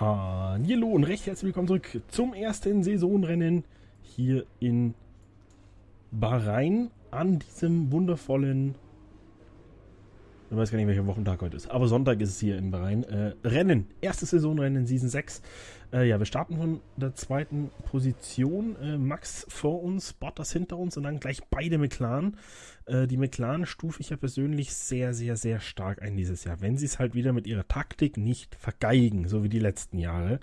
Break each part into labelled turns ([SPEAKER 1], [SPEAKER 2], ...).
[SPEAKER 1] Hallo und recht herzlich willkommen zurück zum ersten Saisonrennen hier in Bahrain an diesem wundervollen ich weiß gar nicht, welcher Wochentag heute ist. Aber Sonntag ist es hier in Bahrain. Äh, Rennen. Erstes Saisonrennen, Season 6. Äh, ja, wir starten von der zweiten Position. Äh, Max vor uns, Bottas hinter uns und dann gleich beide McLaren. Äh, die McLaren stufe ich ja persönlich sehr, sehr, sehr stark ein dieses Jahr. Wenn sie es halt wieder mit ihrer Taktik nicht vergeigen, so wie die letzten Jahre.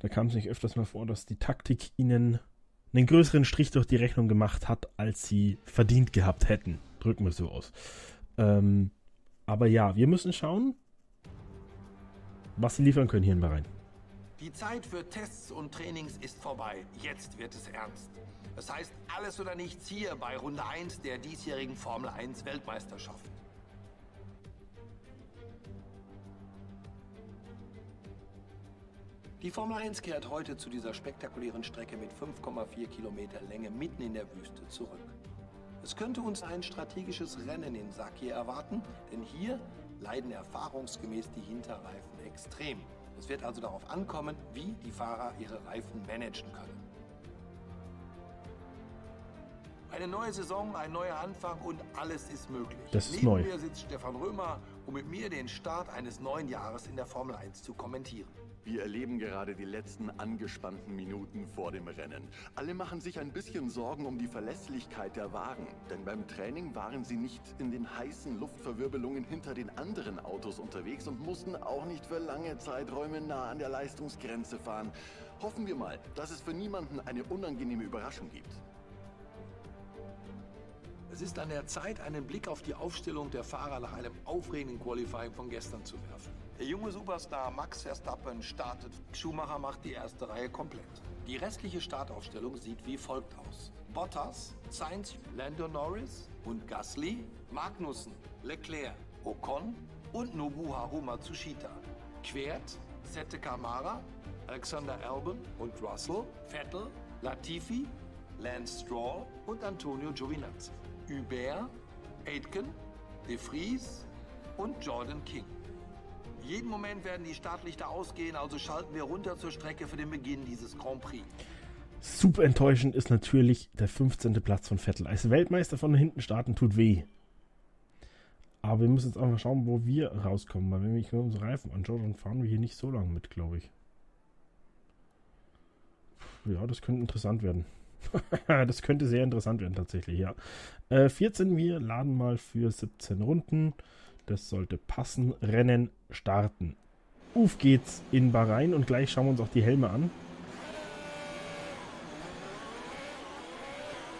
[SPEAKER 1] Da kam es nicht öfters mal vor, dass die Taktik ihnen einen größeren Strich durch die Rechnung gemacht hat, als sie verdient gehabt hätten. Drücken wir es so aus. Ähm, aber ja, wir müssen schauen, was sie liefern können hier in Bahrain.
[SPEAKER 2] Die Zeit für Tests und Trainings ist vorbei. Jetzt wird es ernst. Das heißt alles oder nichts hier bei Runde 1 der diesjährigen Formel 1 Weltmeisterschaft. Die Formel 1 kehrt heute zu dieser spektakulären Strecke mit 5,4 Kilometer Länge mitten in der Wüste zurück. Es könnte uns ein strategisches Rennen in Saki erwarten, denn hier leiden erfahrungsgemäß die Hinterreifen extrem. Es wird also darauf ankommen, wie die Fahrer ihre Reifen managen können. Eine neue Saison, ein neuer Anfang und alles ist möglich.
[SPEAKER 1] Das ist
[SPEAKER 2] Neben
[SPEAKER 1] neu.
[SPEAKER 2] mir sitzt Stefan Römer, um mit mir den Start eines neuen Jahres in der Formel 1 zu kommentieren.
[SPEAKER 3] Wir erleben gerade die letzten angespannten Minuten vor dem Rennen. Alle machen sich ein bisschen Sorgen um die Verlässlichkeit der Wagen, denn beim Training waren sie nicht in den heißen Luftverwirbelungen hinter den anderen Autos unterwegs und mussten auch nicht für lange Zeiträume nah an der Leistungsgrenze fahren. Hoffen wir mal, dass es für niemanden eine unangenehme Überraschung gibt.
[SPEAKER 2] Es ist an der Zeit, einen Blick auf die Aufstellung der Fahrer nach einem aufregenden Qualifying von gestern zu werfen. Der junge Superstar Max Verstappen startet. Schumacher macht die erste Reihe komplett. Die restliche Startaufstellung sieht wie folgt aus. Bottas, Sainz, Lando Norris und Gasly, Magnussen, Leclerc, Ocon und Nobuharu Matsushita. Quert, Sette Kamara, Alexander Albon und Russell, Vettel, Latifi, Lance Stroll und Antonio Giovinazzi. Hubert, Aitken, De Vries und Jordan King. Jeden Moment werden die Startlichter ausgehen, also schalten wir runter zur Strecke für den Beginn dieses Grand Prix.
[SPEAKER 1] Super enttäuschend ist natürlich der 15. Platz von Vettel. Als Weltmeister von hinten starten tut weh. Aber wir müssen jetzt einfach schauen, wo wir rauskommen. Weil wenn ich mir unsere Reifen anschaue, dann fahren wir hier nicht so lange mit, glaube ich. Ja, das könnte interessant werden. das könnte sehr interessant werden tatsächlich, ja. Äh, 14, wir laden mal für 17 Runden. Das sollte passen. Rennen starten. Auf geht's in Bahrain und gleich schauen wir uns auch die Helme an.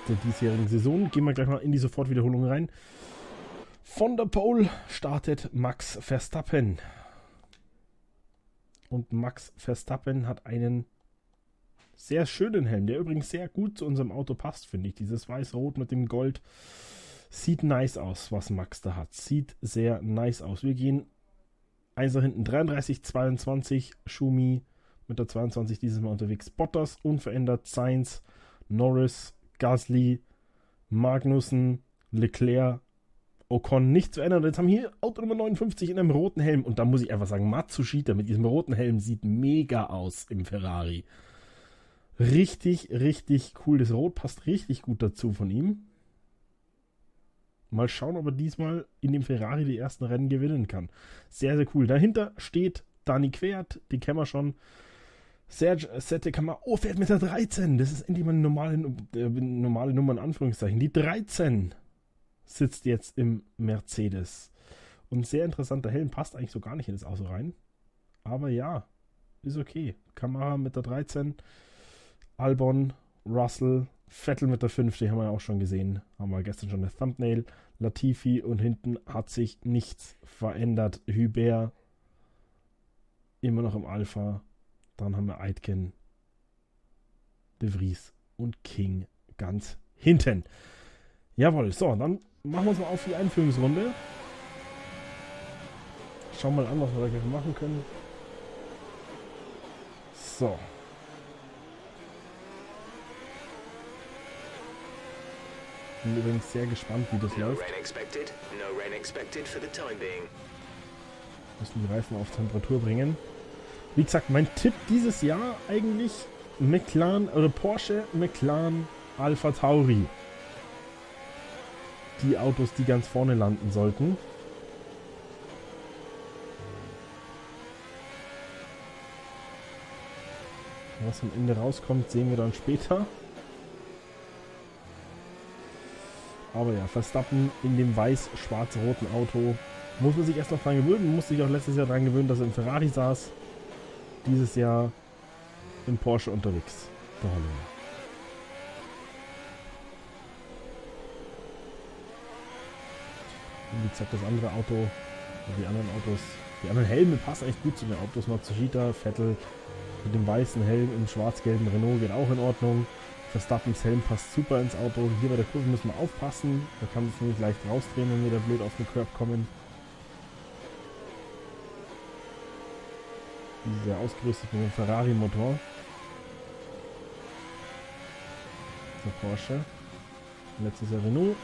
[SPEAKER 1] Der diesjährigen Saison. Gehen wir gleich mal in die Sofortwiederholung rein. Von der Pole startet Max Verstappen. Und Max Verstappen hat einen sehr schönen Helm, der übrigens sehr gut zu unserem Auto passt, finde ich. Dieses weiß-rot mit dem Gold sieht nice aus, was Max da hat. Sieht sehr nice aus. Wir gehen eins nach hinten 33, 22, Schumi mit der 22 dieses Mal unterwegs. Bottas unverändert, Sainz, Norris, Gasly, Magnussen, Leclerc, Ocon nicht zu ändern. Jetzt haben wir hier Auto Nummer 59 in einem roten Helm und da muss ich einfach sagen, Matsushita mit diesem roten Helm sieht mega aus im Ferrari. Richtig, richtig cool. Das Rot passt richtig gut dazu von ihm. Mal schauen, ob er diesmal in dem Ferrari die ersten Rennen gewinnen kann. Sehr, sehr cool. Dahinter steht Dani Quert, die kennen wir schon. Serge Sette kann man. Oh, fährt mit der 13. Das ist endlich mal eine normale, äh, normale Nummer in Anführungszeichen. Die 13 sitzt jetzt im Mercedes. Und sehr interessanter Helm passt eigentlich so gar nicht in das Auto rein. Aber ja, ist okay. Kamera mit der 13. Albon, Russell, Vettel mit der 5, die haben wir ja auch schon gesehen. Haben wir gestern schon das Thumbnail. Latifi und hinten hat sich nichts verändert. Hubert immer noch im Alpha. Dann haben wir Aitken, De Vries und King ganz hinten. Jawohl, so, dann machen wir uns mal auf die Einführungsrunde. Schauen wir mal an, was wir da machen können. So. Bin übrigens sehr gespannt, wie das
[SPEAKER 4] No
[SPEAKER 1] läuft.
[SPEAKER 4] No.
[SPEAKER 1] Müssen die Reifen auf Temperatur bringen. Wie gesagt, mein Tipp dieses Jahr eigentlich McLaren oder Porsche, McLaren, Alpha Tauri. Die Autos, die ganz vorne landen sollten. Was am Ende rauskommt, sehen wir dann später. Aber ja, Verstappen in dem weiß-schwarz-roten Auto muss man sich erst noch dran gewöhnen. Man muss sich auch letztes Jahr dran gewöhnen, dass er im Ferrari saß. Dieses Jahr im Porsche unterwegs. Der Holländer. Wie gesagt, das andere Auto, die anderen Autos, die anderen Helme passen echt gut zu den Autos. Matsushita, Vettel mit dem weißen Helm im schwarz-gelben Renault geht auch in Ordnung. Verstappens Helm passt super ins Auto. Hier bei der Kurve müssen wir aufpassen. Da kann es nämlich leicht rausdrehen, wenn wir da blöd auf den Curb kommen. Sehr ausgerüstet mit dem Ferrari-Motor. Der Porsche. Letztes Jahr Renault.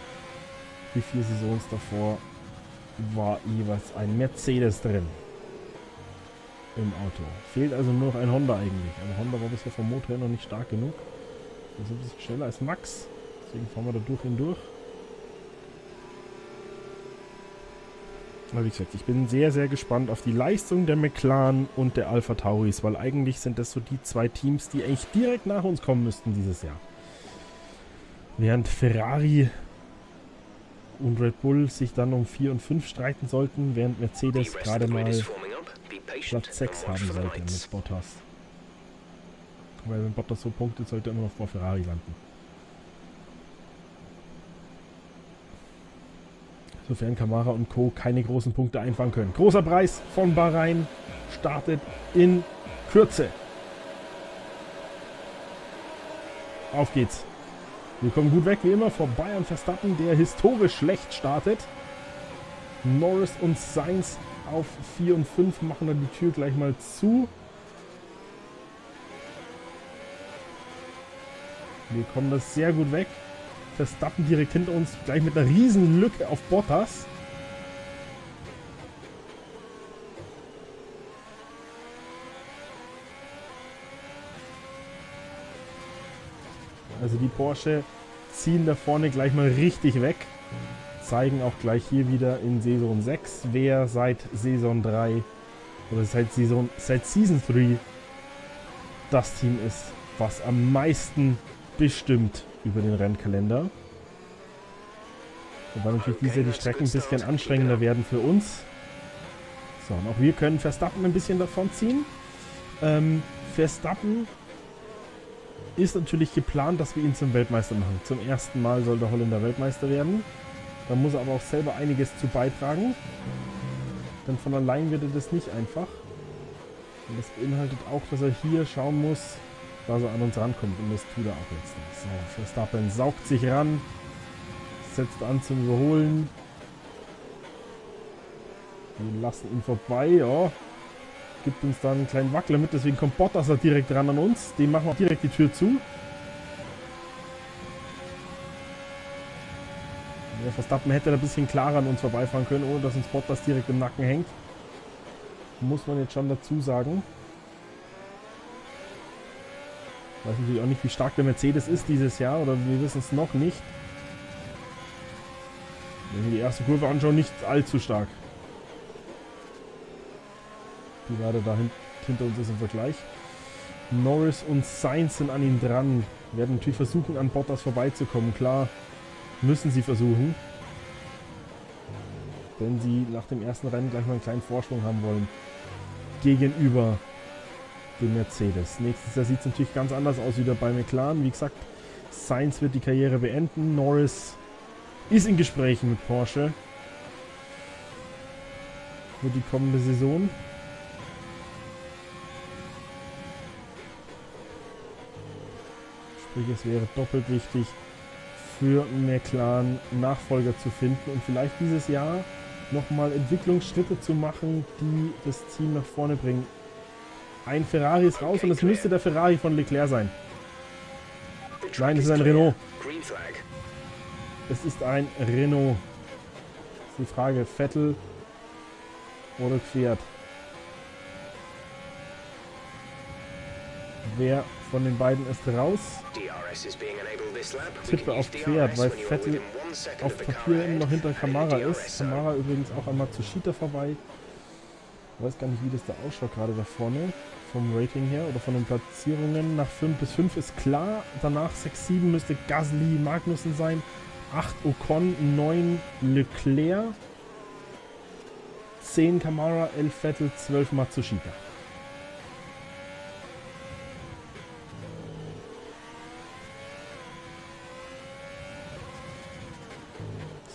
[SPEAKER 1] Die vier Saisons davor war jeweils ein Mercedes drin. Im Auto. Fehlt also nur noch ein Honda eigentlich. Aber Honda war bisher vom Motor noch nicht stark genug. Wir sind ein bisschen schneller als Max. Deswegen fahren wir da durch ihn durch. Aber wie gesagt, ich bin sehr, sehr gespannt auf die Leistung der McLaren und der Alpha Tauris, weil eigentlich sind das so die zwei Teams, die eigentlich direkt nach uns kommen müssten dieses Jahr. Während Ferrari und Red Bull sich dann um 4 und 5 streiten sollten, während Mercedes gerade mal Platz 6 haben sollte mit Bottas. Weil wenn Bottas so punktet, sollte er immer noch vor Ferrari landen. Sofern Kamara und Co. keine großen Punkte einfahren können. Großer Preis von Bahrain startet in Kürze. Auf geht's. Wir kommen gut weg, wie immer, vorbei an Verstappen, der historisch schlecht startet. Norris und Sainz auf 4 und 5 machen dann die Tür gleich mal zu. Wir kommen das sehr gut weg. Verstappen direkt hinter uns, gleich mit einer riesen Lücke auf Bottas. Also die Porsche ziehen da vorne gleich mal richtig weg. Zeigen auch gleich hier wieder in Saison 6, wer seit Saison 3 oder seit Saison seit Season 3 das Team ist, was am meisten bestimmt über den Rennkalender. Wobei natürlich diese die Strecken ein bisschen anstrengender werden für uns. So, und auch wir können Verstappen ein bisschen davon ziehen. Ähm, Verstappen ist natürlich geplant, dass wir ihn zum Weltmeister machen. Zum ersten Mal soll der Holländer Weltmeister werden. Da muss er aber auch selber einiges zu beitragen. Denn von allein wird er das nicht einfach. Und das beinhaltet auch, dass er hier schauen muss, dass er an uns rankommt. Und das tut er auch jetzt nicht. So, Verstappen saugt sich ran, setzt an zum Überholen. Wir lassen ihn vorbei, ja. Gibt uns dann einen kleinen Wackler mit, deswegen kommt Bottas direkt ran an uns. Dem machen wir direkt die Tür zu. Der Verstappen hätte ein bisschen klarer an uns vorbeifahren können, ohne dass uns Bottas direkt im Nacken hängt. Muss man jetzt schon dazu sagen. Ich weiß natürlich auch nicht, wie stark der Mercedes ist dieses Jahr, oder wir wissen es noch nicht. Wenn wir die erste Kurve anschauen, nicht allzu stark. Die gerade da hinter uns ist im Vergleich. Norris und Sainz sind an ihn dran. Werden natürlich versuchen, an Bottas vorbeizukommen. Klar, müssen sie versuchen. Wenn sie nach dem ersten Rennen gleich mal einen kleinen Vorsprung haben wollen. Gegenüber dem Mercedes. Nächstes Jahr sieht es natürlich ganz anders aus wieder bei McLaren. Wie gesagt, Sainz wird die Karriere beenden. Norris ist in Gesprächen mit Porsche. Für die kommende Saison. Sprich, es wäre doppelt wichtig für McLaren Nachfolger zu finden und vielleicht dieses Jahr nochmal Entwicklungsschritte zu machen, die das Team nach vorne bringen. Ein Ferrari ist raus und es müsste der Ferrari von Leclerc sein. Nein, es ist ein Renault. Es ist ein Renault. Das ist die Frage, Vettel oder Pferd. wer von den beiden ist raus. Tippe auf Pferd, weil Vettel auf Papier immer noch hinter Kamara ist. Kamara übrigens auch einmal zu Cheater vorbei. Ich weiß gar nicht, wie das da ausschaut gerade da vorne. Vom Rating her oder von den Platzierungen. Nach 5 bis 5 ist klar. Danach 6, 7 müsste Gasly, Magnussen sein. 8 Ocon, 9 Leclerc. 10 Kamara, 11 Vettel, 12 Matsushita.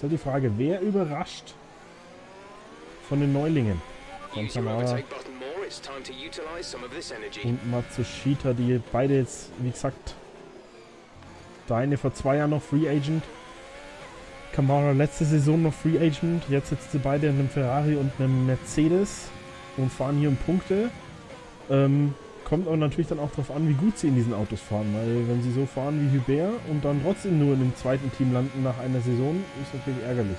[SPEAKER 1] ist halt die Frage, wer überrascht von den Neulingen? Und Matsushita, die beide jetzt, wie gesagt, deine vor zwei Jahren noch Free Agent. Kamara letzte Saison noch Free Agent. Jetzt sitzen sie beide in einem Ferrari und einem Mercedes und fahren hier um Punkte. Ähm, kommt aber natürlich dann auch darauf an, wie gut sie in diesen Autos fahren. Weil wenn sie so fahren wie Hubert und dann trotzdem nur in dem zweiten Team landen nach einer Saison, ist natürlich ärgerlich.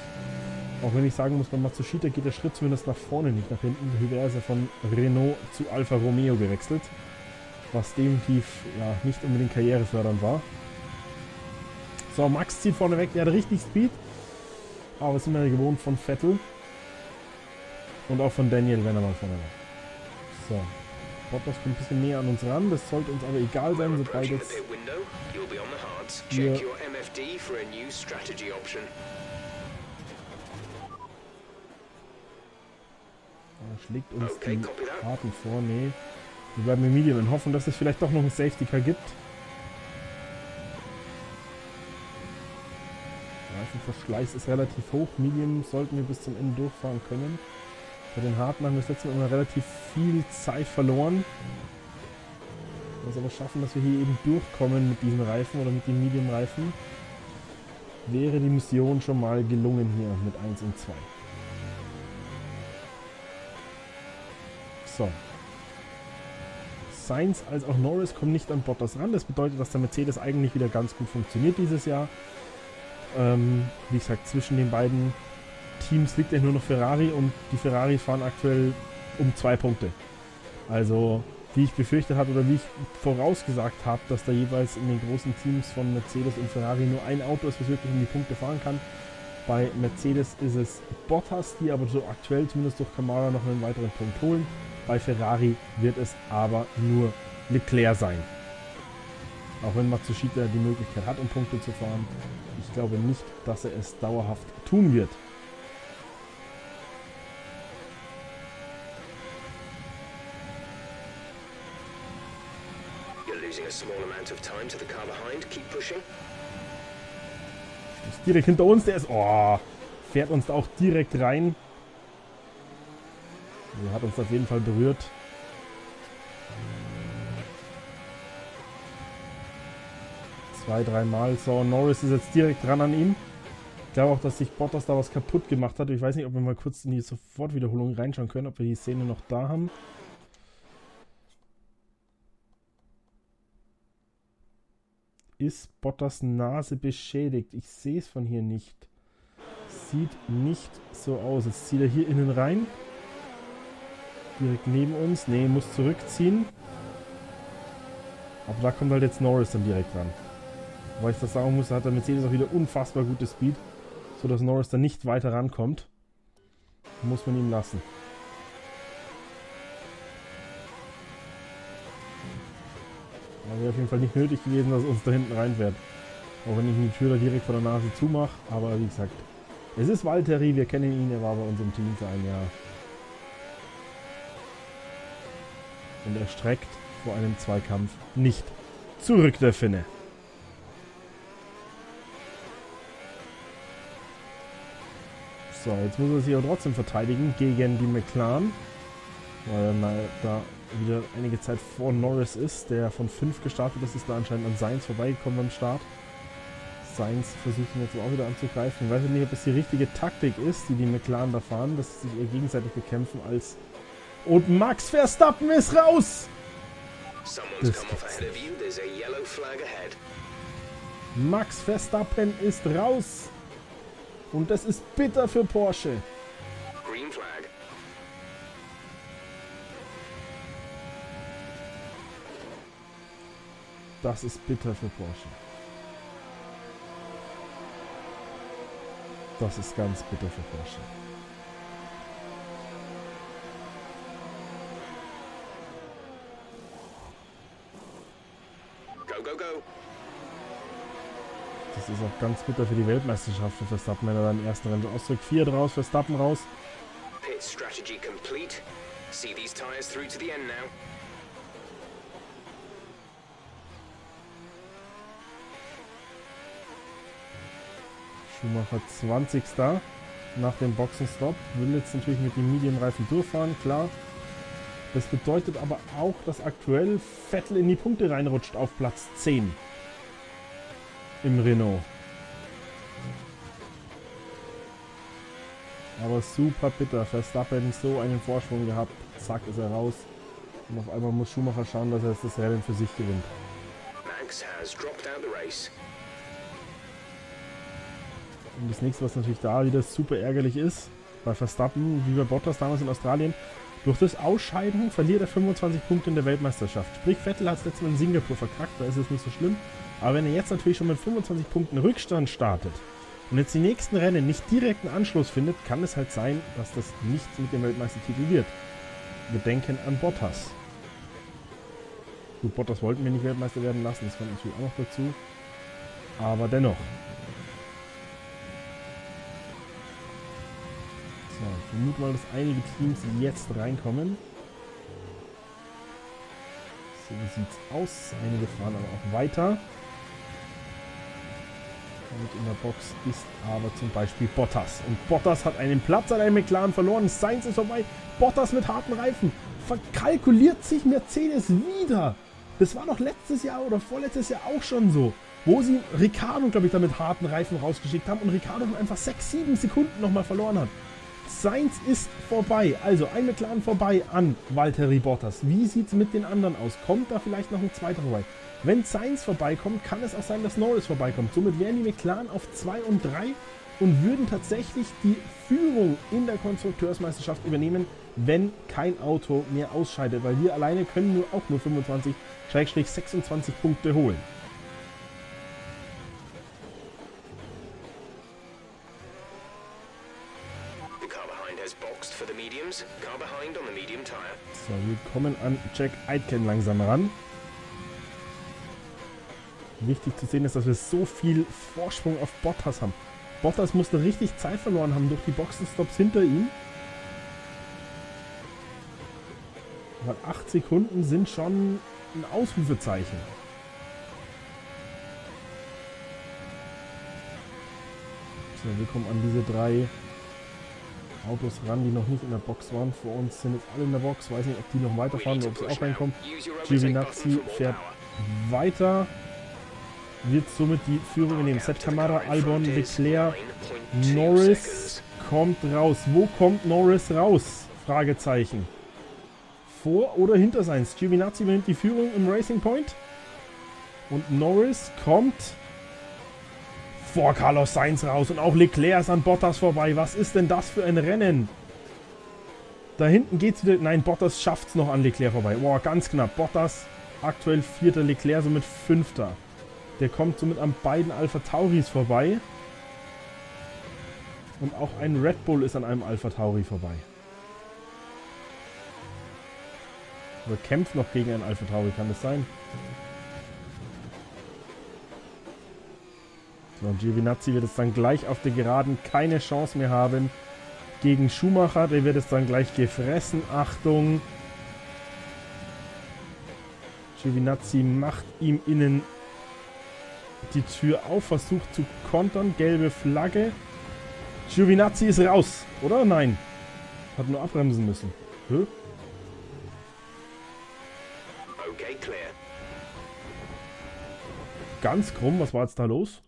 [SPEAKER 1] Auch wenn ich sagen muss, bei Matsushita geht der Schritt zumindest nach vorne, nicht nach hinten. Hubert ist ja von Renault zu Alfa Romeo gewechselt. Was definitiv ja, nicht unbedingt karrierefördernd war. So, Max zieht vorne weg, der hat richtig Speed. Aber das sind wir ja gewohnt von Vettel. Und auch von Daniel, wenn er mal vorne war. So, Bottas kommt ein bisschen näher an uns ran. Das sollte uns aber egal sein, sobald jetzt hier schlägt uns die Karten vor. Nee. Wir bleiben im Medium und hoffen, dass es vielleicht doch noch einen Safety Car gibt. Reifenverschleiß ist relativ hoch. Medium sollten wir bis zum Ende durchfahren können. Bei den Harten haben wir das letzte Mal immer relativ viel Zeit verloren. Wir es aber schaffen, dass wir hier eben durchkommen mit diesen Reifen oder mit den Medium-Reifen. Wäre die Mission schon mal gelungen hier mit 1 und 2. So. Sainz als auch Norris kommen nicht an Bottas ran. Das bedeutet, dass der Mercedes eigentlich wieder ganz gut funktioniert dieses Jahr. Ähm, wie gesagt, zwischen den beiden Teams liegt ja nur noch Ferrari und die Ferrari fahren aktuell um zwei Punkte. Also, wie ich befürchtet habe oder wie ich vorausgesagt habe, dass da jeweils in den großen Teams von Mercedes und Ferrari nur ein Auto ist, was wirklich in die Punkte fahren kann. Bei Mercedes ist es Bottas, die aber so aktuell zumindest durch Kamara noch einen weiteren Punkt holen. Bei Ferrari wird es aber nur Leclerc sein. Auch wenn Matsushita die Möglichkeit hat, um Punkte zu fahren. Ich glaube nicht, dass er es dauerhaft tun wird. Ist direkt hinter uns, der ist. Oh, fährt uns da auch direkt rein. Der hat uns auf jeden Fall berührt. Zwei, dreimal. So, Norris ist jetzt direkt dran an ihm. Ich glaube auch, dass sich Bottas da was kaputt gemacht hat. Ich weiß nicht, ob wir mal kurz in die Sofortwiederholung reinschauen können, ob wir die Szene noch da haben. ist Bottas Nase beschädigt. Ich sehe es von hier nicht. Sieht nicht so aus. Jetzt zieht er hier innen rein. Direkt neben uns. Ne, muss zurückziehen. Aber da kommt halt jetzt Norris dann direkt ran. Weil ich das sagen muss, hat der Mercedes auch wieder unfassbar gute Speed. So dass Norris dann nicht weiter rankommt. Muss man ihm lassen. wäre auf jeden Fall nicht nötig gewesen, dass es uns da hinten reinfährt. Auch wenn ich die Tür da direkt vor der Nase zumache. Aber wie gesagt, es ist Valtteri, wir kennen ihn, er war bei uns im Team für ein Jahr. Und er streckt vor einem Zweikampf nicht zurück, der Finne. So, jetzt muss er sich aber trotzdem verteidigen gegen die McLaren. Weil er da wieder einige Zeit vor Norris ist, der von 5 gestartet ist, ist da anscheinend an Sainz vorbeigekommen beim Start. Sainz versucht ihn jetzt auch wieder anzugreifen. Ich weiß nicht, ob das die richtige Taktik ist, die die McLaren da fahren, dass sie sich eher gegenseitig bekämpfen als... Und Max Verstappen ist raus! Max Verstappen ist raus! Und das ist bitter für Porsche. Das ist bitter für Porsche. Das ist ganz bitter für Porsche. Das ist auch ganz bitter für die Weltmeisterschaft für Verstappen, wenn er dann im ersten Rennen ausdrückt. Vier raus, Verstappen raus.
[SPEAKER 4] Pit strategy complete. See these tires through to the end now.
[SPEAKER 1] Schumacher 20. nach dem Boxenstopp. Will jetzt natürlich mit dem Medienreifen durchfahren, klar. Das bedeutet aber auch, dass aktuell Vettel in die Punkte reinrutscht auf Platz 10 im Renault. Aber super bitter. Verstappen so einen Vorsprung gehabt. Zack, ist er raus. Und auf einmal muss Schumacher schauen, dass er das Rennen für sich gewinnt.
[SPEAKER 4] Max has dropped out the race.
[SPEAKER 1] Und das nächste, was natürlich da wieder super ärgerlich ist, bei Verstappen, wie bei Bottas damals in Australien, durch das Ausscheiden verliert er 25 Punkte in der Weltmeisterschaft. Sprich, Vettel hat es letztes Mal in Singapur verkackt, da ist es nicht so schlimm. Aber wenn er jetzt natürlich schon mit 25 Punkten Rückstand startet und jetzt die nächsten Rennen nicht direkten Anschluss findet, kann es halt sein, dass das nichts mit dem Weltmeistertitel wird. Wir denken an Bottas. Gut, Bottas wollten wir nicht Weltmeister werden lassen, das kommt natürlich auch noch dazu. Aber dennoch. So, ich vermute mal, dass einige Teams jetzt reinkommen. So sieht's aus. Einige fahren aber auch weiter. Und in der Box ist aber zum Beispiel Bottas. Und Bottas hat einen Platz an einem McLaren verloren. Sainz ist vorbei. Bottas mit harten Reifen. Verkalkuliert sich Mercedes wieder. Das war doch letztes Jahr oder vorletztes Jahr auch schon so. Wo sie Ricardo, glaube ich, da mit harten Reifen rausgeschickt haben und Ricardo einfach 6, 7 Sekunden nochmal verloren hat. Sainz ist vorbei. Also ein McLaren vorbei an Valtteri Bottas. Wie sieht es mit den anderen aus? Kommt da vielleicht noch ein zweiter vorbei? Wenn Sainz vorbeikommt, kann es auch sein, dass Norris vorbeikommt. Somit wären die McLaren auf 2 und 3 und würden tatsächlich die Führung in der Konstrukteursmeisterschaft übernehmen, wenn kein Auto mehr ausscheidet. Weil wir alleine können nur auch nur 25, 26 Punkte holen. Kommen an Jack Aitken langsam ran. Wichtig zu sehen ist, dass wir so viel Vorsprung auf Bottas haben. Bottas musste richtig Zeit verloren haben durch die Boxenstops hinter ihm. Weil 8 Sekunden sind schon ein Ausrufezeichen. So, wir kommen an diese drei Autos ran, die noch nicht in der Box waren. Vor uns sind jetzt alle in der Box. Weiß nicht, ob die noch
[SPEAKER 4] We
[SPEAKER 1] weiterfahren oder ob sie auch reinkommen. Giovinazzi fährt weiter. Wird somit die Führung übernehmen. Set Camara, Albon, Leclerc, Norris kommt raus. Wo kommt Norris raus? Fragezeichen. Vor oder hinter Seins? Giovinazzi übernimmt die Führung im Racing Point. Und Norris kommt vor Carlos Sainz raus. Und auch Leclerc ist an Bottas vorbei. Was ist denn das für ein Rennen? Da hinten geht's wieder. Nein, Bottas schafft's noch an Leclerc vorbei. Boah, ganz knapp. Bottas aktuell vierter, Leclerc somit fünfter. Der kommt somit an beiden Alpha Tauris vorbei. Und auch ein Red Bull ist an einem Alpha Tauri vorbei. Oder kämpft noch gegen einen Alpha Tauri, kann das sein? Und Giovinazzi wird es dann gleich auf der Geraden keine Chance mehr haben gegen Schumacher. Der wird es dann gleich gefressen. Achtung! Giovinazzi macht ihm innen die Tür auf, versucht zu kontern. Gelbe Flagge. Giovinazzi ist raus, oder? Nein. Hat nur abbremsen müssen. Hä?
[SPEAKER 4] Okay, clear.
[SPEAKER 1] Ganz krumm, was war jetzt da los?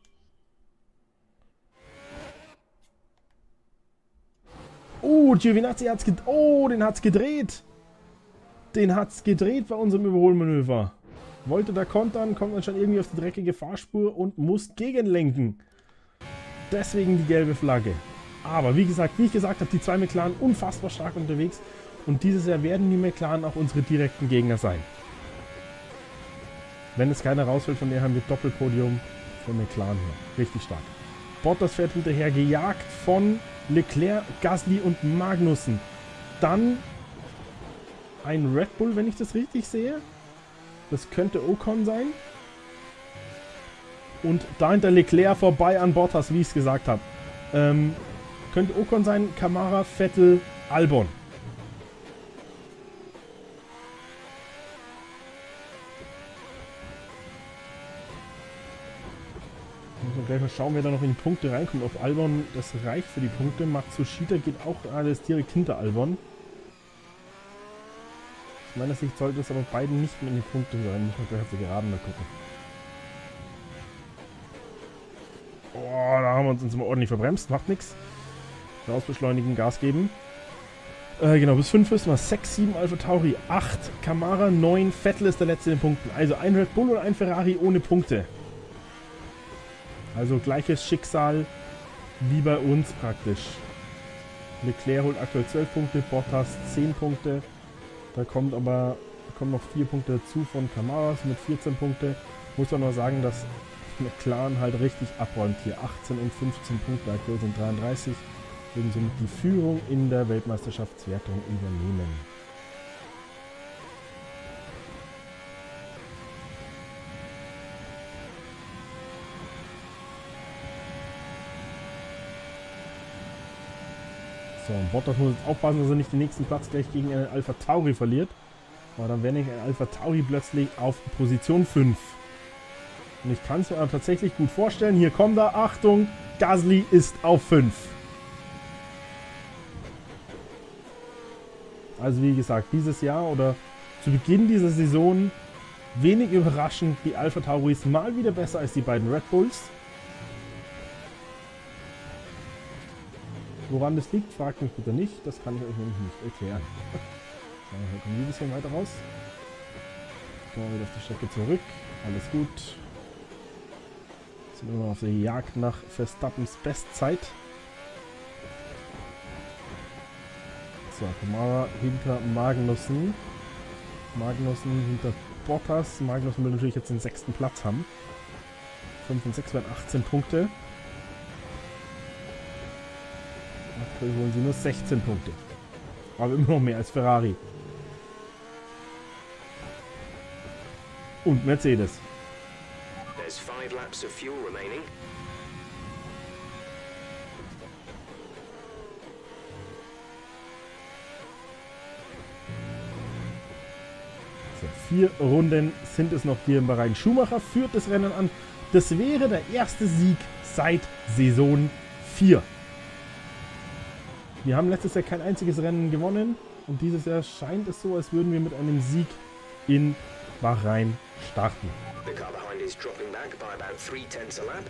[SPEAKER 1] Giovinazzi hat's gedreht. Oh, den hat's gedreht. Den hat's gedreht bei unserem Überholmanöver. Wollte da kontern, kommt dann schon irgendwie auf die dreckige Fahrspur und muss gegenlenken. Deswegen die gelbe Flagge. Aber wie gesagt, wie ich gesagt habe, die zwei McLaren unfassbar stark unterwegs. Und dieses Jahr werden die McLaren auch unsere direkten Gegner sein. Wenn es keiner rausfällt, von der haben wir Doppelpodium von McLaren hier. Richtig stark. Bottas fährt hinterher, gejagt von Leclerc, Gasly und Magnussen. Dann ein Red Bull, wenn ich das richtig sehe. Das könnte Ocon sein. Und dahinter Leclerc vorbei an Bottas, wie ich es gesagt habe. Ähm, könnte Ocon sein, Kamara, Vettel, Albon. Muss man gleich mal schauen, wer da noch in die Punkte reinkommt. Ob Albon das reicht für die Punkte. Matsushita geht auch alles direkt hinter Albon. Aus meiner Sicht sollte es aber beiden nicht mehr in die Punkte sein. Muss man gleich auf die Geraden mal gucken. Oh, da haben wir uns uns mal ordentlich verbremst. Macht nichts. Rausbeschleunigen, Gas geben. Äh, genau, bis 5 wissen wir. 6, 7 Alpha Tauri, 8 Kamara, 9 Vettel ist der letzte in den Punkten. Also ein Red Bull und ein Ferrari ohne Punkte. Also gleiches Schicksal wie bei uns praktisch. Leclerc holt aktuell 12 Punkte, Bottas 10 Punkte. Da kommt aber kommen noch 4 Punkte dazu von Camaras mit 14 Punkte. Muss man nur sagen, dass McLaren halt richtig abräumt hier. 18 und 15 Punkte, aktuell sind 33. Würden somit die Führung in der Weltmeisterschaftswertung übernehmen. So, und Bottas muss jetzt aufpassen, dass er nicht den nächsten Platz gleich gegen einen Alpha Tauri verliert. Aber dann wäre ich ein Alpha Tauri plötzlich auf Position 5. Und ich kann es mir aber tatsächlich gut vorstellen. Hier kommt er. Achtung, Gasly ist auf 5. Also wie gesagt, dieses Jahr oder zu Beginn dieser Saison wenig überraschend die Alpha Tauris mal wieder besser als die beiden Red Bulls. Woran das liegt, fragt mich bitte nicht. Das kann ich euch nämlich nicht erklären. So, hier kommen wir ein bisschen weiter raus. Kommen wir wieder auf die Strecke zurück. Alles gut. Sind wir noch auf der Jagd nach Verstappens Bestzeit. So, Kamara hinter Magnussen. Magnussen hinter Bottas. Magnussen will natürlich jetzt den sechsten Platz haben. 5 und 6 werden 18 Punkte. Aktuell holen sie nur 16 Punkte. Aber immer noch mehr als Ferrari. Und Mercedes.
[SPEAKER 4] There's five laps of fuel remaining.
[SPEAKER 1] So, vier Runden sind es noch hier im Bereich. Schumacher führt das Rennen an. Das wäre der erste Sieg seit Saison 4. Wir haben letztes Jahr kein einziges Rennen gewonnen und dieses Jahr scheint es so, als würden wir mit einem Sieg in Bahrain starten.
[SPEAKER 4] The car behind is dropping back by about three tenths a lap.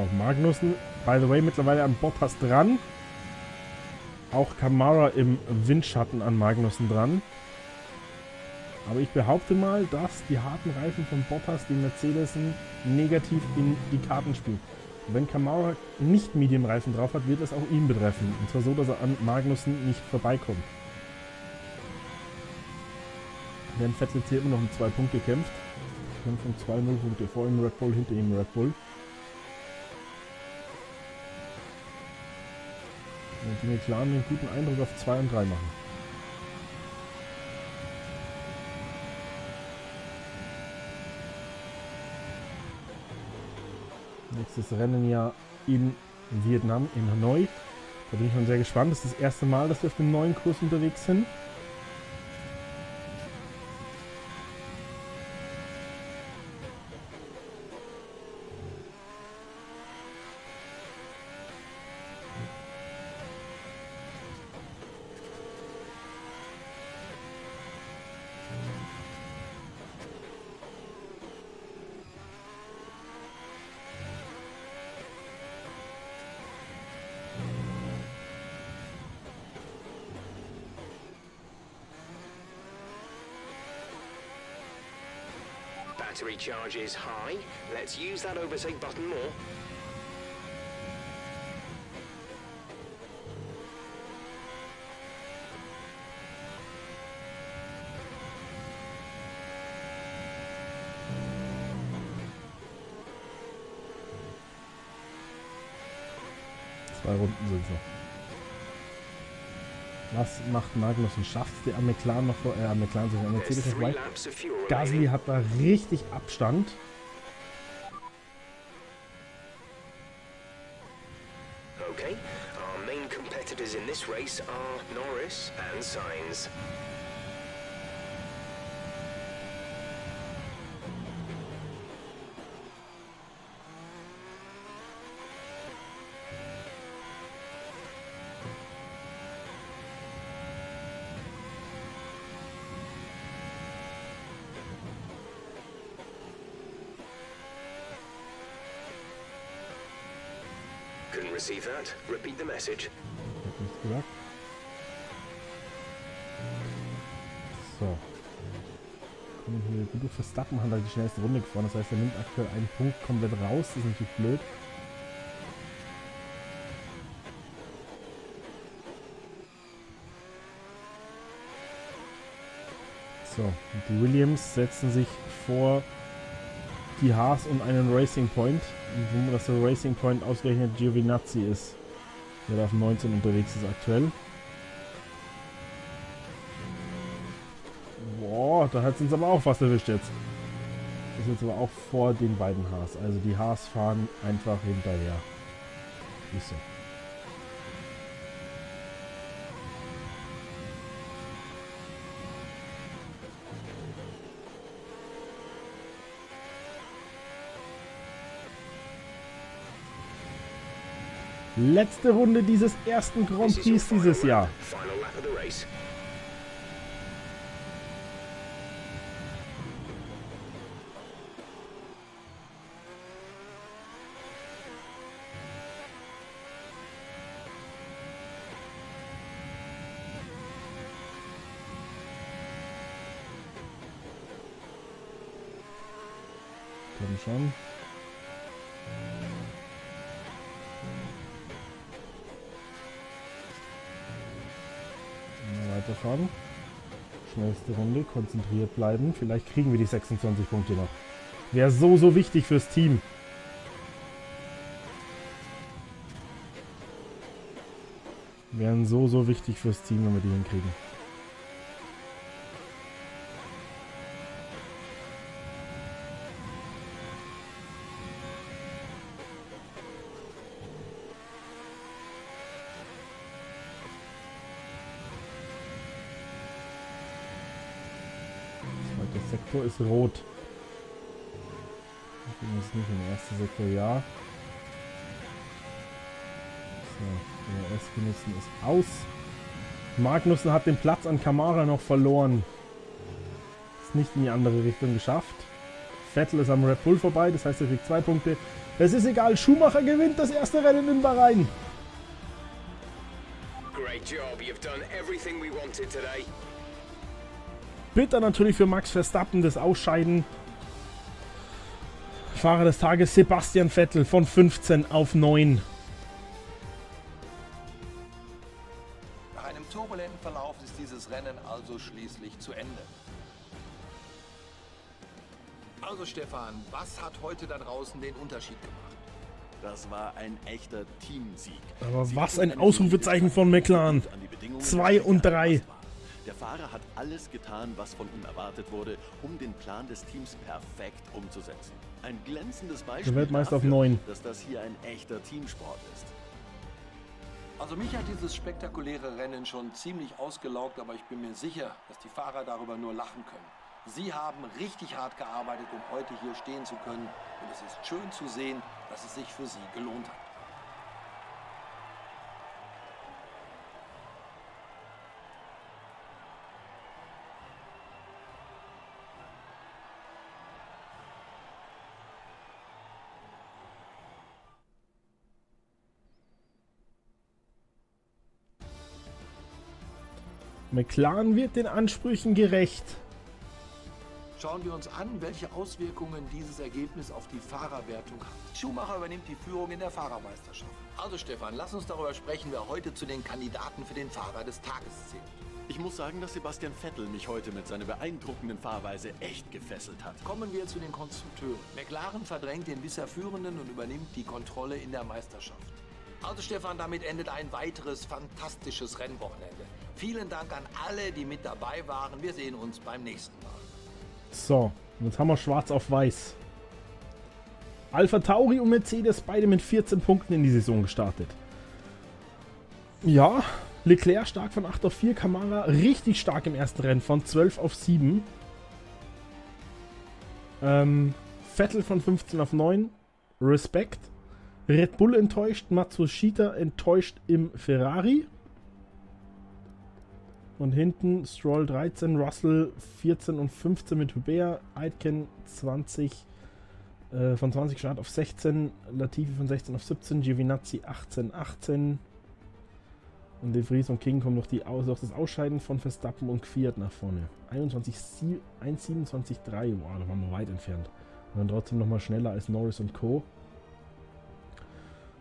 [SPEAKER 1] So, Magnussen, by the way, mittlerweile an Bottas dran. Auch Kamara im Windschatten an Magnussen dran. Aber ich behaupte mal, dass die harten Reifen von Bottas den Mercedesen negativ in die Karten spielen. Wenn Kamara nicht Medium-Reifen drauf hat, wird es auch ihn betreffen. Und zwar so, dass er an Magnussen nicht vorbeikommt. Während Vettel hier immer noch um zwei Punkte kämpft. Wir haben von 2-0 Punkte vor ihm Red Bull, hinter ihm Red Bull. Und die McLaren einen guten Eindruck auf 2 und 3 machen. Nächstes Rennen ja in Vietnam, in Hanoi. Da bin ich schon sehr gespannt. Das ist das erste Mal, dass wir auf dem neuen Kurs unterwegs sind.
[SPEAKER 4] Battery charge is high. Let's use that overtake button more.
[SPEAKER 1] Was macht Magnussen? Schafft es der McLaren noch vor, äh, McLaren sich an Mercedes noch weit? Gasly hat da richtig Abstand.
[SPEAKER 4] Okay, our main competitors in this race are Norris and Sainz. Couldn't receive that. Repeat the message.
[SPEAKER 1] Nichts gesagt. So. Kommen hier durch Verstappen hat halt die schnellste Runde gefahren. Das heißt, er nimmt aktuell einen Punkt komplett raus. Das ist natürlich blöd. So, die Williams setzen sich vor die Haas und einen Racing Point. Wo das der Racing Point ausgerechnet Giovinazzi ist. Der auf 19 unterwegs ist aktuell. Boah, da hat es uns aber auch fast erwischt jetzt. Das ist jetzt aber auch vor den beiden Haas. Also die Haas fahren einfach hinterher. Ist so. Letzte Runde dieses ersten Grand Prix dieses. Jahr. Komm schon. Weiterfahren. Schnellste Runde, konzentriert bleiben. Vielleicht kriegen wir die 26 Punkte noch. Wäre so, so wichtig fürs Team. Wären so, so wichtig fürs Team, wenn wir die hinkriegen. Zweiter Sektor ist rot. Ich bin jetzt nicht im ersten Sektor, ja. So, der S-Benutzen ist aus. Magnussen hat den Platz an Kamara noch verloren. Ist nicht in die andere Richtung geschafft. Vettel ist am Red Bull vorbei, das heißt, er kriegt zwei Punkte. Es ist egal, Schumacher gewinnt das erste Rennen in Bahrain.
[SPEAKER 4] Great job. You've done everything we wanted today.
[SPEAKER 1] Bitter natürlich für Max Verstappen, das Ausscheiden. Fahrer des Tages Sebastian Vettel von 15 auf 9.
[SPEAKER 2] Nach einem turbulenten Verlauf ist dieses Rennen also schließlich zu Ende. Also Stefan, was hat heute da draußen den Unterschied gemacht?
[SPEAKER 3] Das war ein echter Teamsieg.
[SPEAKER 1] Aber was ein Ausrufezeichen von McLaren.
[SPEAKER 3] 2
[SPEAKER 1] und
[SPEAKER 3] 3. Der Fahrer hat alles getan, was von ihm erwartet wurde, um den Plan des Teams perfekt umzusetzen. Ein glänzendes Beispiel
[SPEAKER 1] Weltmeister auf
[SPEAKER 3] dafür,
[SPEAKER 1] neun.
[SPEAKER 3] dass das hier ein echter Teamsport ist.
[SPEAKER 2] Also mich hat dieses spektakuläre Rennen schon ziemlich ausgelaugt, aber ich bin mir sicher, dass die Fahrer darüber nur lachen können. Sie haben richtig hart gearbeitet, um heute hier stehen zu können. Und es ist schön zu sehen, dass es sich für sie gelohnt hat.
[SPEAKER 1] McLaren wird den Ansprüchen gerecht.
[SPEAKER 2] Schauen wir uns an, welche Auswirkungen dieses Ergebnis auf die Fahrerwertung hat. Schumacher übernimmt die Führung in der Fahrermeisterschaft. Also Stefan, lass uns darüber sprechen, wer heute zu den Kandidaten für den Fahrer des Tages zählt.
[SPEAKER 3] Ich muss sagen, dass Sebastian Vettel mich heute mit seiner beeindruckenden Fahrweise echt gefesselt hat.
[SPEAKER 2] Kommen wir zu den Konstrukteuren. McLaren verdrängt den bisher Führenden und übernimmt die Kontrolle in der Meisterschaft. Also Stefan, damit endet ein weiteres fantastisches Rennwochenende. Vielen Dank an alle, die mit dabei waren. Wir sehen uns beim nächsten Mal.
[SPEAKER 1] So, jetzt haben wir schwarz auf weiß. Alpha Tauri und Mercedes beide mit 14 Punkten in die Saison gestartet. Ja, Leclerc stark von 8 auf 4, Kamara richtig stark im ersten Rennen von 12 auf 7. Ähm, Vettel von 15 auf 9. Respekt. Red Bull enttäuscht, Matsushita enttäuscht im Ferrari. Und hinten Stroll 13, Russell 14 und 15 mit Hubert, Aitken 20 äh, von 20 Start auf 16, Latifi von 16 auf 17, Giovinazzi 18, 18. Und De Vries und King kommen noch, die, noch das Ausscheiden von Verstappen und Fiat nach vorne. 21, 1,27, 3. Wow, da waren wir weit entfernt. Und dann trotzdem nochmal schneller als Norris und Co.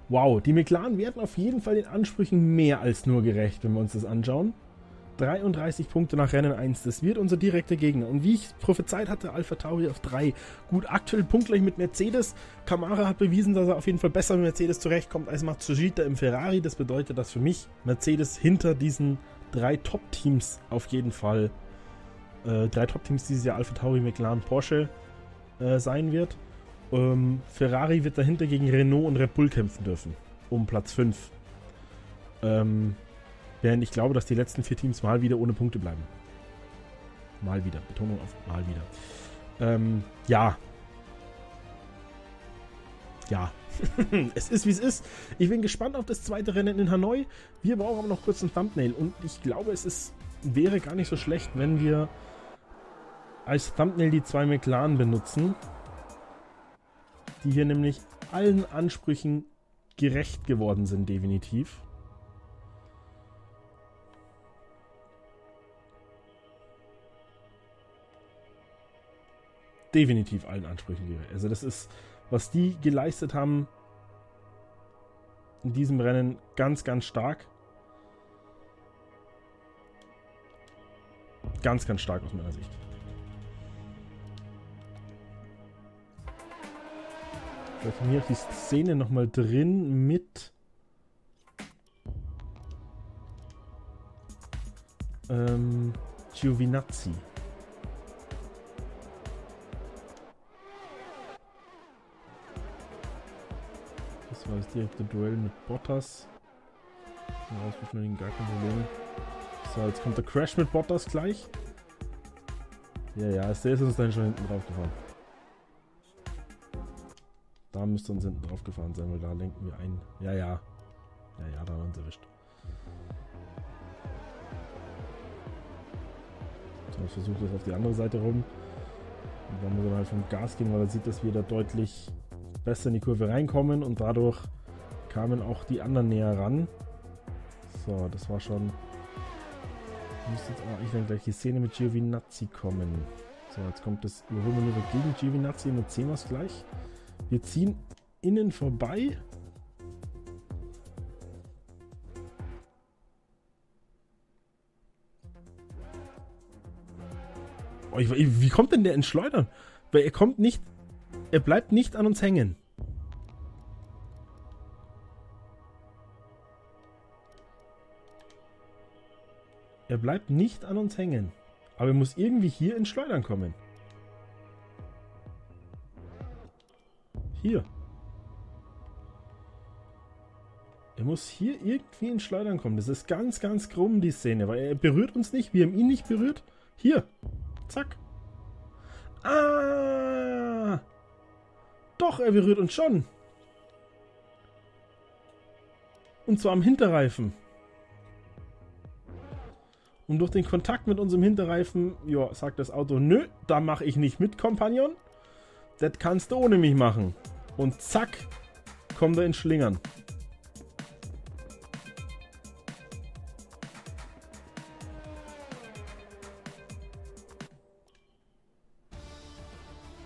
[SPEAKER 1] Wow, die McLaren werden auf jeden Fall den Ansprüchen mehr als nur gerecht, wenn wir uns das anschauen. 33 Punkte nach Rennen 1. Das wird unser direkter Gegner. Und wie ich prophezeit hatte, Alpha Tauri auf 3. Gut, aktuell punktgleich mit Mercedes. Kamara hat bewiesen, dass er auf jeden Fall besser mit Mercedes zurechtkommt als Matsushita im Ferrari. Das bedeutet, dass für mich Mercedes hinter diesen drei Top-Teams auf jeden Fall, äh, drei Top-Teams dieses Jahr Alpha Tauri, McLaren, Porsche äh, sein wird. Ähm, Ferrari wird dahinter gegen Renault und Red Bull kämpfen dürfen. Um Platz 5. Ähm, Während ich glaube, dass die letzten vier Teams mal wieder ohne Punkte bleiben. Mal wieder. Betonung auf mal wieder. Ähm, ja. Ja. es ist, wie es ist. Ich bin gespannt auf das zweite Rennen in Hanoi. Wir brauchen aber noch kurz ein Thumbnail. Und ich glaube, es ist, wäre gar nicht so schlecht, wenn wir als Thumbnail die zwei McLaren benutzen. Die hier nämlich allen Ansprüchen gerecht geworden sind, definitiv. Definitiv allen Ansprüchen gerecht. Also das ist, was die geleistet haben in diesem Rennen, ganz, ganz stark. Ganz, ganz stark aus meiner Sicht. Vielleicht haben wir auch die Szene nochmal drin mit ähm, Giovinazzi. War das direkte Duell mit Bottas. Rausbeschleunigen, gar kein Problem. So, jetzt kommt der Crash mit Bottas gleich. Ja, ja, der ist uns dann schon hinten drauf gefahren. Da müsste uns hinten drauf gefahren sein, weil da lenken wir ein. Ja, ja. Ja, ja, da haben wir uns erwischt. So, ich versuche das auf die andere Seite rum. Und dann muss er halt vom Gas gehen, weil er sieht, dass wir da deutlich besser in die Kurve reinkommen und dadurch kamen auch die anderen näher ran. So, das war schon. Müsste jetzt eigentlich dann gleich die Szene mit Giovinazzi kommen. So, jetzt kommt das Überholmanöver gegen Giovinazzi und sehen wir es gleich. Wir ziehen innen vorbei. Oh, wie kommt denn der ins Schleudern? Weil er kommt nicht er bleibt nicht an uns hängen. Er bleibt nicht an uns hängen. Aber er muss irgendwie hier ins Schleudern kommen. Hier. Er muss hier irgendwie ins Schleudern kommen. Das ist ganz, ganz krumm, die Szene, weil er berührt uns nicht. Wir haben ihn nicht berührt. Hier. Zack. Ah! Doch, er berührt uns schon. Und zwar am Hinterreifen. Und durch den Kontakt mit unserem Hinterreifen, ja, sagt das Auto, nö, da mache ich nicht mit, Kompagnon. Das kannst du ohne mich machen. Und zack, kommt er ins Schlingern.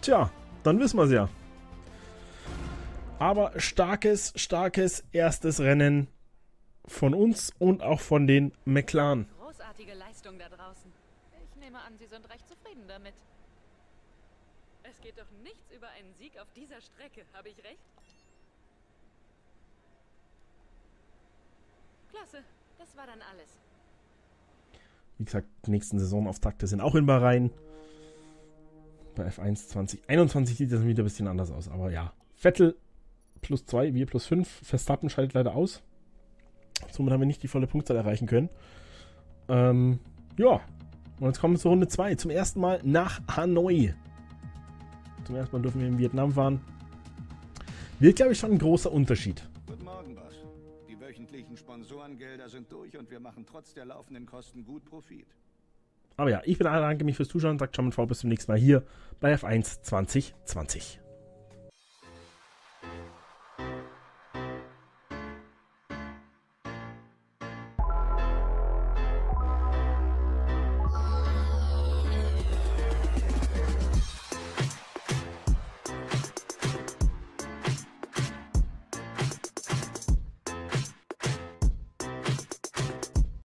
[SPEAKER 1] Tja, dann wissen wir es ja. Aber starkes, starkes erstes Rennen von uns und auch von den McLaren.
[SPEAKER 5] Großartige Leistung da draußen. Ich nehme an, Sie sind recht zufrieden damit. Es geht doch nichts über einen Sieg auf dieser Strecke, habe ich recht? Klasse, das war dann alles.
[SPEAKER 1] Wie gesagt, die nächsten Saisonauftakte sind auch in Bahrain. Bei F1 2021 sieht das wieder ein bisschen anders aus. Aber ja, Vettel plus 2, wir plus 5. Verstappen schaltet leider aus. Somit haben wir nicht die volle Punktzahl erreichen können. Ähm, ja, und jetzt kommen wir zur Runde 2. Zum ersten Mal nach Hanoi. Zum ersten Mal dürfen wir in Vietnam fahren. Wird, glaube ich, schon ein großer Unterschied.
[SPEAKER 6] Guten Morgen, Boss. Die wöchentlichen Sponsorengelder sind durch und wir machen trotz der laufenden Kosten gut Profit.
[SPEAKER 1] Aber ja, ich bedanke mich fürs Zuschauen. Sagt mal vor, bis zum nächsten Mal hier bei F1 2020.